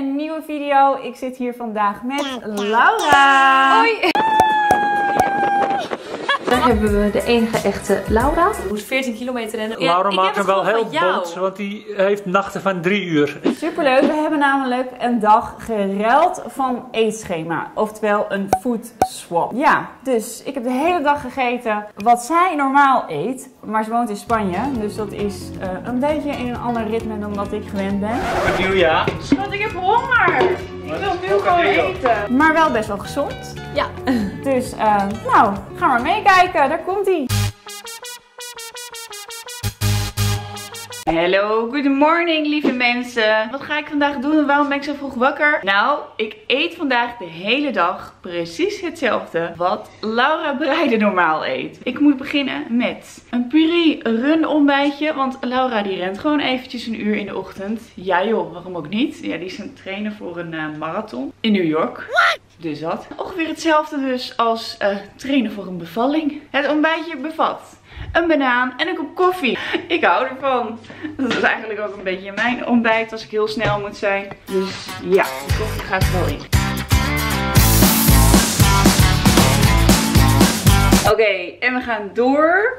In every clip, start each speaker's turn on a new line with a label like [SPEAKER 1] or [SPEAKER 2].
[SPEAKER 1] een nieuwe video. Ik zit hier vandaag met Laura.
[SPEAKER 2] Hoi! Daar hebben we de enige echte Laura.
[SPEAKER 3] Ik moet 14 kilometer rennen.
[SPEAKER 4] Laura
[SPEAKER 3] ik
[SPEAKER 4] maakt
[SPEAKER 3] heb
[SPEAKER 4] hem wel heel bond, want die heeft nachten van drie uur.
[SPEAKER 1] Superleuk, we hebben namelijk een dag geruild van eetschema. Oftewel een food swap. Ja, dus ik heb de hele dag gegeten wat zij normaal eet. Maar ze woont in Spanje, dus dat is eh, een beetje in een ander ritme dan wat ik gewend ben.
[SPEAKER 4] Nieuwjaar.
[SPEAKER 1] Want ik heb honger! Ik wil nu gewoon eten. Maar wel best wel gezond.
[SPEAKER 3] Ja.
[SPEAKER 1] Dus, eh, nou, ga maar meekijken. Daar komt ie. Hallo, good morning lieve mensen. Wat ga ik vandaag doen en waarom ben ik zo vroeg wakker? Nou, ik eet vandaag de hele dag precies hetzelfde wat Laura Breide normaal eet. Ik moet beginnen met een puree run ontbijtje, want Laura die rent gewoon eventjes een uur in de ochtend. Ja joh, waarom ook niet? Ja, die is aan het trainen voor een eh, marathon in New York. Dus dat. Ongeveer hetzelfde dus als eh, trainen voor een bevalling. Het ontbijtje bevat een banaan en een kop koffie. Ik hou ervan. Dat is eigenlijk ook een beetje mijn ontbijt als ik heel snel moet zijn. Dus ja, de koffie gaat er wel in. Oké, en we gaan door.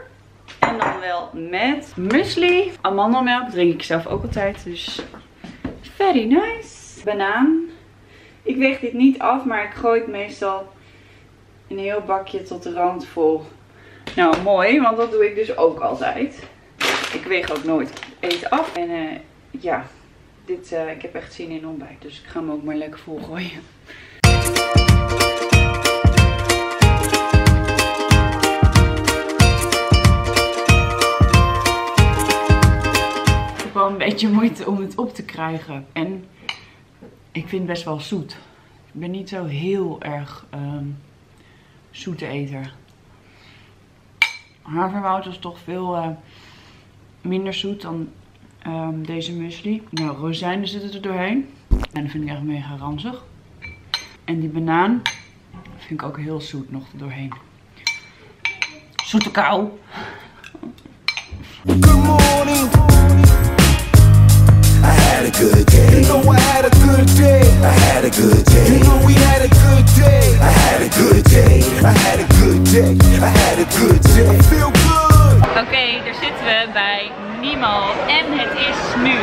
[SPEAKER 1] En dan wel met muesli. Amandelmelk drink ik zelf ook altijd. Dus very nice. Banaan. Ik weeg dit niet af, maar ik gooi het meestal een heel bakje tot de rand vol. Nou, mooi, want dat doe ik dus ook altijd. Ik weeg ook nooit eten af. En eh, ja, dit, eh, ik heb echt zin in ontbijt, dus ik ga hem ook maar lekker vol gooien. Ik heb wel een beetje moeite om het op te krijgen. En ik vind best wel zoet. Ik ben niet zo heel erg ehm zoete eter. Havermout is toch veel eh, minder zoet dan ehm, deze muesli. Nou, rozijnen zitten er doorheen. En dat vind ik echt mega ranzig. En die banaan vind ik ook heel zoet nog er doorheen. Zoete kou.
[SPEAKER 5] Good morning. Had a good day. You know I had a good day. I had a good day. You know we had a good day. I had a good day. I had a good day. I had a good day. I feel good.
[SPEAKER 1] Oké, daar zitten we bij Niemal. En het is nu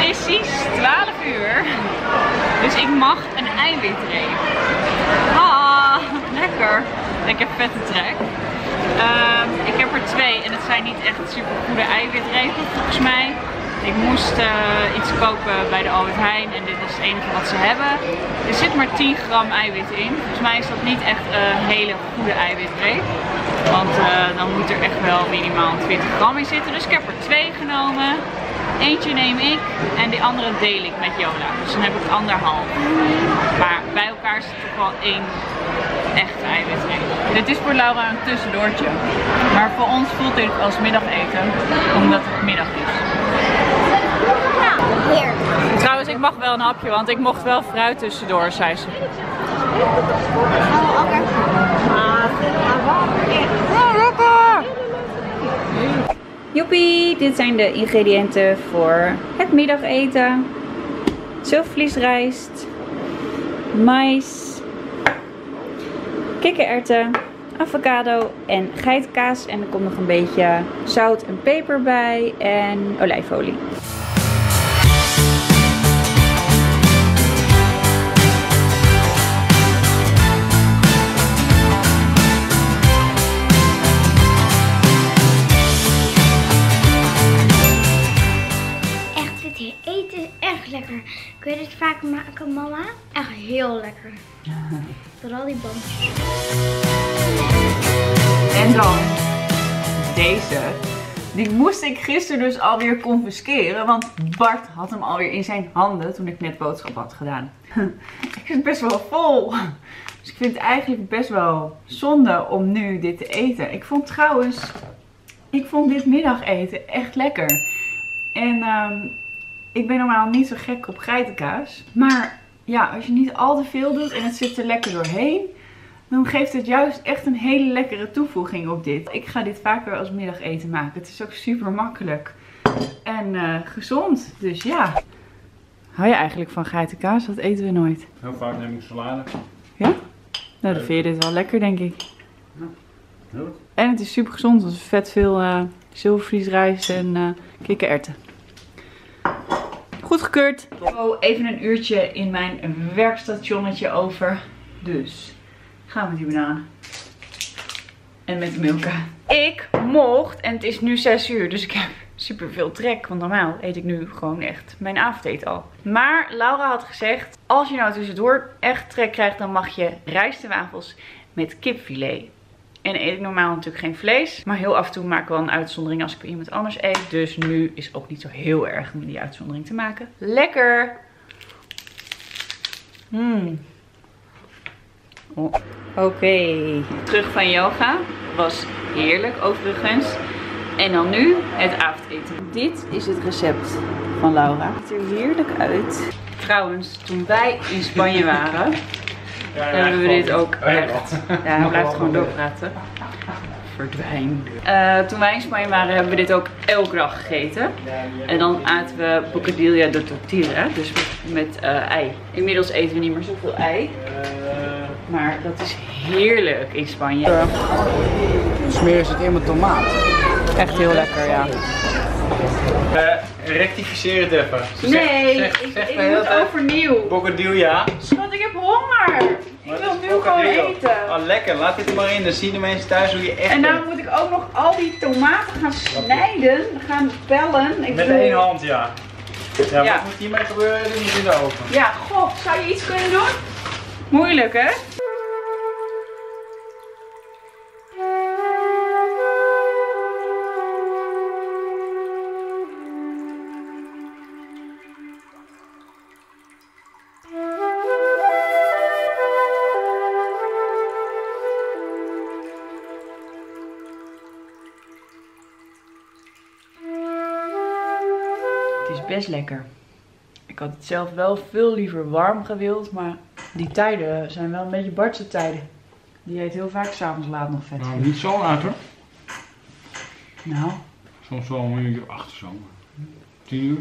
[SPEAKER 1] precies 12 uur. Dus ik mag een eiwitreep. Ah, lekker. Ik heb vette trek. Ehm, ik heb er twee en het zijn niet echt super goede eiwitrepen volgens mij. Ik moest eh, iets kopen bij de Albert Heijn en dit is het enige wat ze hebben. Er zit maar 10 gram eiwit in. Volgens mij is dat niet echt een hele goede eiwitreep. Want eh, dan moet er echt wel minimaal 20 gram in zitten. Dus ik heb er twee genomen. Eentje neem ik en die andere deel ik met Jola. Dus dan heb ik anderhalf. Maar bij elkaar zit toch wel één echte eiwitreep.
[SPEAKER 6] Dit is voor Laura een tussendoortje. Maar voor ons voelt dit als middageten, omdat het middag is. Trouwens, ik mag een hapje, want ik mocht wel fruit tussendoor, zei ze.
[SPEAKER 1] Joepie, dit zijn de ingrediënten voor het middageten. Zilvervliesrijst, mais, kikkererwten, avocado en geitkaas. En er komt nog een beetje zout en peper bij en olijfolie.
[SPEAKER 7] Lekker. Vooral die.
[SPEAKER 1] En dan deze. Die moest ik gisteren dus alweer confisceren. Want Bart had hem alweer in zijn handen toen ik net boodschap had gedaan. ik het best wel vol. Dus ik vind het eigenlijk best wel zonde om nu dit te eten. Ik vond trouwens, ik vond dit middageten echt lekker. En ehm, ik ben normaal niet zo gek op geitenkaas. Maar ja, als je niet al te veel doet en het zit er lekker doorheen, dan geeft het juist echt een hele lekkere toevoeging op dit. Ik ga dit vaker als middageten maken. Het is ook super makkelijk en eh, gezond. Dus ja, Hou je eigenlijk van geitenkaas? Dat eten we nooit.
[SPEAKER 4] Heel vaak neem ik salade.
[SPEAKER 1] Ja? Nou, dan vind je dit wel lekker, denk ik.
[SPEAKER 4] Heel goed.
[SPEAKER 1] En het is super gezond, want er is vet veel eh zilvervliesrijst en eh kikkererwten. Goedgekeurd. Even een uurtje in mijn werkstationnetje over. Dus, gaan we die bananen. En met de. Ik mocht, en het is nu 6 uur, dus ik heb super veel trek. Want normaal eet ik nu gewoon echt mijn avondeten al. Maar Laura had gezegd, als je nou tussendoor echt trek krijgt, dan mag je rijstwafels met kipfilet. En eet ik normaal natuurlijk geen vlees. Maar heel af en toe maak ik wel een uitzondering als ik bij iemand anders eet. Dus nu is ook niet zo heel erg om die uitzondering te maken. Lekker! Mmm. Oh. Oké. Terug van yoga. Was heerlijk overigens. En dan nu het avondeten. Dit is het recept van Laura. Het ziet er heerlijk uit. Trouwens, toen wij in Spanje waren, hebben we dit ook echt. Ja, hij blijft gewoon doorpraten. Verdwijn. Eh, toen wij in Spanje waren, hebben we dit ook elke dag gegeten. En dan aten we bocadilla de tortilla, dus met eh, ei. Inmiddels eten we niet meer zoveel ei. Maar dat is heerlijk in Spanje.
[SPEAKER 8] Smeer is het in met tomaat.
[SPEAKER 1] Echt heel lekker, ja.
[SPEAKER 4] Eh, rectificeer het even. Zeg-
[SPEAKER 1] Nee,
[SPEAKER 4] zeg-
[SPEAKER 1] ik,
[SPEAKER 4] zeg
[SPEAKER 1] ik
[SPEAKER 4] hele
[SPEAKER 1] moet overnieuw.
[SPEAKER 4] Bocadilla.
[SPEAKER 1] Schat, ik heb honger. Ik wil nu gewoon eten.
[SPEAKER 4] Oh, lekker. Laat dit er maar in. Dan zien de mensen thuis hoe je echt
[SPEAKER 1] En dan
[SPEAKER 4] eet.
[SPEAKER 1] moet ik ook nog al die tomaten gaan snijden, gaan pellen. Ik
[SPEAKER 4] Met
[SPEAKER 1] bedoel-
[SPEAKER 4] één hand, ja. Ja,
[SPEAKER 1] Ja.
[SPEAKER 4] wat moet hiermee gebeuren? Niet in de oven.
[SPEAKER 1] Ja, goh, zou je iets kunnen doen? Moeilijk, hè? Best lekker. Ik had het zelf wel veel liever warm gewild, maar die tijden zijn wel een beetje Bartse tijden. Die eet heel vaak s'avonds laat nog vet.
[SPEAKER 4] Nou, niet zo laat hoor.
[SPEAKER 1] Nou,
[SPEAKER 4] Soms wel een uur achter zo. Tien uur.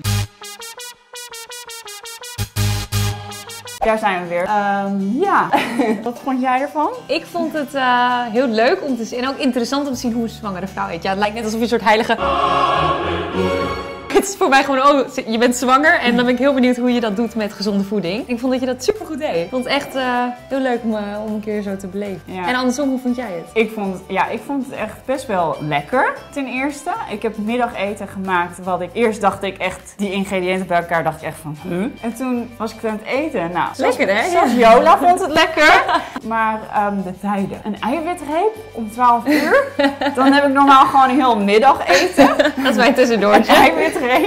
[SPEAKER 1] daar zijn we weer. Ehm, ja, wat vond jij ervan?
[SPEAKER 2] Ik vond het eh, heel leuk om te zien en ook interessant om te zien hoe een zwangere vrouw eet. Ja, het lijkt net alsof je een soort heilige... Het is voor mij gewoon, oh, je bent zwanger en dan ben ik heel benieuwd hoe je dat doet met gezonde voeding. Ik vond dat je dat super goed deed. Ik vond het echt eh, heel leuk om, eh, om een keer zo te beleven.
[SPEAKER 1] Ja.
[SPEAKER 2] En andersom, hoe vond jij het?
[SPEAKER 1] Ik vond, ja, ik vond het echt best wel lekker, ten eerste. Ik heb middageten gemaakt wat ik... Eerst dacht ik echt, die ingrediënten bij elkaar, dacht ik echt van, huh? En toen was ik aan het eten. Nou,
[SPEAKER 2] Lekker, hè?
[SPEAKER 1] Zelfs Jola vond het lekker. Maar ehm, de tijden. Een eiwitreep om 12 uur. Dan heb ik normaal gewoon een heel middageten.
[SPEAKER 2] Dat is mijn
[SPEAKER 1] Een
[SPEAKER 2] tussendoortje.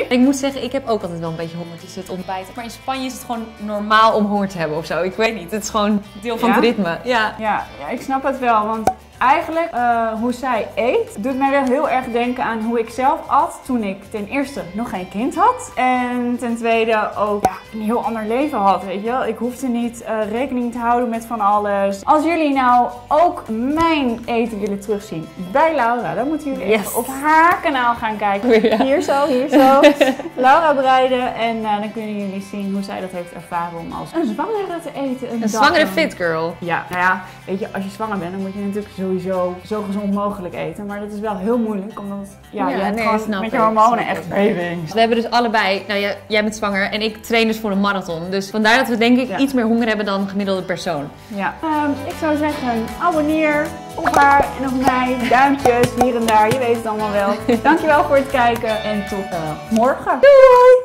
[SPEAKER 2] Ik moet zeggen, ik heb ook altijd wel een beetje honger tussen het ontbijt. Maar in Spanje is het gewoon normaal om honger te hebben of zo. Ik weet niet, het is gewoon deel van
[SPEAKER 1] Ja?
[SPEAKER 2] het ritme. Ja.
[SPEAKER 1] Ja, ja, ik snap het wel, want eigenlijk eh, hoe zij eet doet mij wel heel erg denken aan hoe ik zelf at toen ik ten eerste nog geen kind had. En ten tweede ook ja, een heel ander leven had, weet je wel. Ik hoefde niet eh, rekening te houden met van alles. Als jullie nou ook mijn eten willen terugzien bij Laura, dan moeten jullie
[SPEAKER 2] Yes.
[SPEAKER 1] even op haar kanaal gaan kijken.
[SPEAKER 2] Ja.
[SPEAKER 1] Hier zo, hier zo. Laura Breiden. En eh, dan kunnen jullie zien hoe zij dat heeft ervaren om als een zwangere te eten.
[SPEAKER 2] Een zwangere fit girl.
[SPEAKER 1] Ja, nou ja, weet je, als je zwanger bent, dan moet je natuurlijk sowieso zo gezond mogelijk eten. Maar dat is wel heel moeilijk, omdat ja,
[SPEAKER 2] Ja,
[SPEAKER 1] je hebt
[SPEAKER 2] nee,
[SPEAKER 1] gewoon
[SPEAKER 2] snap
[SPEAKER 1] met je hormonen echt
[SPEAKER 2] ik.
[SPEAKER 1] beving.
[SPEAKER 2] We hebben dus allebei, nou ja, jij bent zwanger en ik train dus voor een marathon. Dus vandaar dat we denk ik
[SPEAKER 1] Ja.
[SPEAKER 2] iets meer honger hebben dan een gemiddelde persoon.
[SPEAKER 1] Ja. Ehm, ik zou zeggen, abonneer op haar en op mij. Duimpjes hier en daar, je weet het allemaal wel. Dankjewel voor het kijken en tot eh, morgen. Doei!